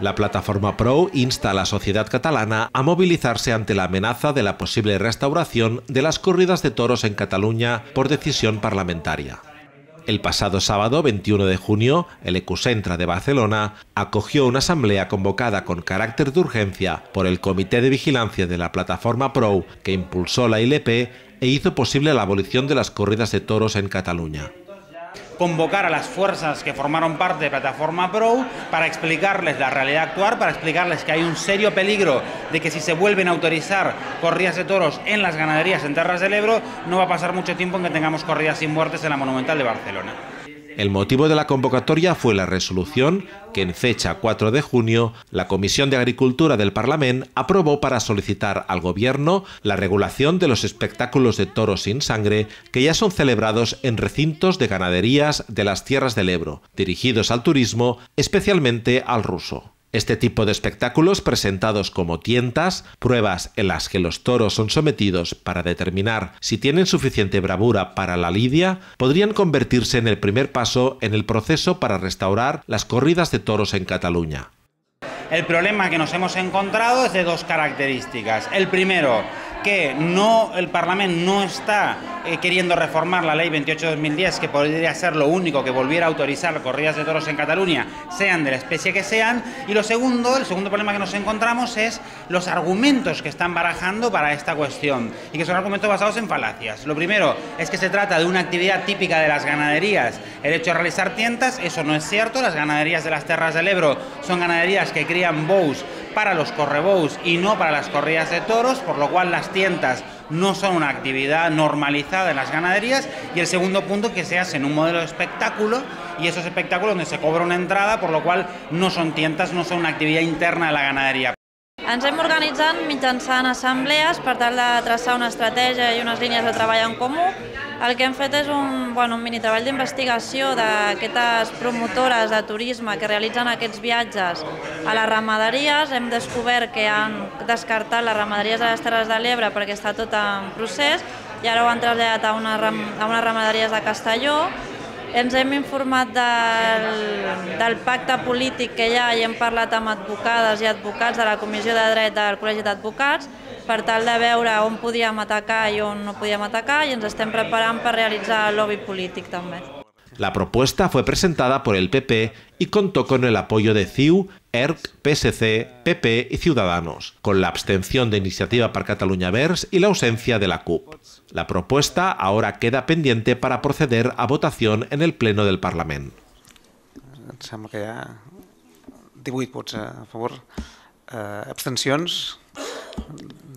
La plataforma Pro insta a la sociedad catalana a movilizarse ante la amenaza de la posible restauración de las corridas de toros en Cataluña por decisión parlamentaria. El pasado sábado 21 de junio, el Ecucentra de Barcelona acogió una asamblea convocada con carácter de urgencia por el Comité de Vigilancia de la plataforma Pro que impulsó la ILP e hizo posible la abolición de las corridas de toros en Cataluña convocar a las fuerzas que formaron parte de Plataforma Pro para explicarles la realidad actual, para explicarles que hay un serio peligro de que si se vuelven a autorizar corridas de toros en las ganaderías en Terras del Ebro, no va a pasar mucho tiempo en que tengamos corridas sin muertes en la Monumental de Barcelona. El motivo de la convocatoria fue la resolución que en fecha 4 de junio la Comisión de Agricultura del Parlamento aprobó para solicitar al Gobierno la regulación de los espectáculos de toros sin sangre que ya son celebrados en recintos de ganaderías de las tierras del Ebro, dirigidos al turismo, especialmente al ruso. Este tipo de espectáculos presentados como tientas, pruebas en las que los toros son sometidos para determinar si tienen suficiente bravura para la lidia, podrían convertirse en el primer paso en el proceso para restaurar las corridas de toros en Cataluña. El problema que nos hemos encontrado es de dos características. El primero, que no el Parlamento no está eh, queriendo reformar la ley 28-2010, que podría ser lo único que volviera a autorizar corridas de toros en Cataluña, sean de la especie que sean. Y lo segundo, el segundo problema que nos encontramos es los argumentos que están barajando para esta cuestión, y que son argumentos basados en falacias. Lo primero es que se trata de una actividad típica de las ganaderías, el hecho de realizar tientas, eso no es cierto, las ganaderías de las Terras del Ebro son ganaderías que crían bous para los correbous y no para las corridas de toros, por lo cual las tientas no son una actividad normalizada en las ganaderías. Y el segundo punto, que se hace en un modelo de espectáculo y esos espectáculos donde se cobra una entrada, por lo cual no son tientas, no son una actividad interna de la ganadería. Ens hem organitzat mitjançant assemblees per tal de traçar una estratègia i unes línies de treball en comú. El que hem fet és un, bueno, un mini treball d'investigació d'aquestes promotores de turisme que realitzen aquests viatges a les ramaderies. Hem descobert que han descartat les ramaderies de les Terres de l'Ebre perquè està tot en procés i ara ho han traslladat a, una, a unes ramaderies de Castelló ens hem informat del, del pacte polític que hi ha i hem parlat amb advocades i advocats de la Comissió de Dret del Col·legi d'Advocats per tal de veure on podíem atacar i on no podíem atacar i ens estem preparant per realitzar lobby polític també. La propuesta fue presentada por el PP y contó con el apoyo de CIU, ERC, PSC, PP y Ciudadanos, con la abstención de Iniciativa para Cataluña Vers y la ausencia de la CUP. La propuesta ahora queda pendiente para proceder a votación en el Pleno del Parlamento. Em favor, eh,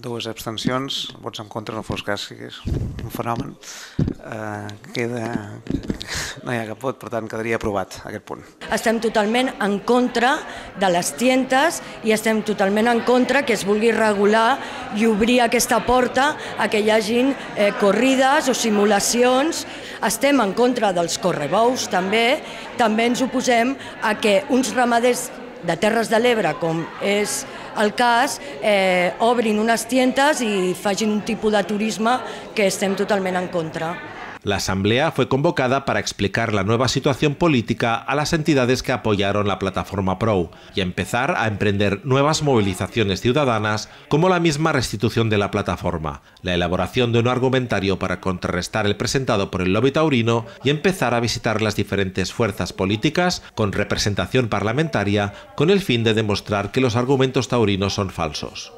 dues abstencions, vots en contra, no fos cas que és un fenomen, eh, queda, no hi ha cap vot, per tant quedaria aprovat aquest punt. Estem totalment en contra de les tientes i estem totalment en contra que es vulgui regular i obrir aquesta porta a que hi hagin eh, corrides o simulacions. Estem en contra dels correbous també, també ens oposem a que uns ramaders de Terres de l'Ebre, com és el cas, eh, obrin unes tientes i facin un tipus de turisme que estem totalment en contra. La asamblea fue convocada para explicar la nueva situación política a las entidades que apoyaron la plataforma PRO y empezar a emprender nuevas movilizaciones ciudadanas como la misma restitución de la plataforma, la elaboración de un argumentario para contrarrestar el presentado por el lobby taurino y empezar a visitar las diferentes fuerzas políticas con representación parlamentaria con el fin de demostrar que los argumentos taurinos son falsos.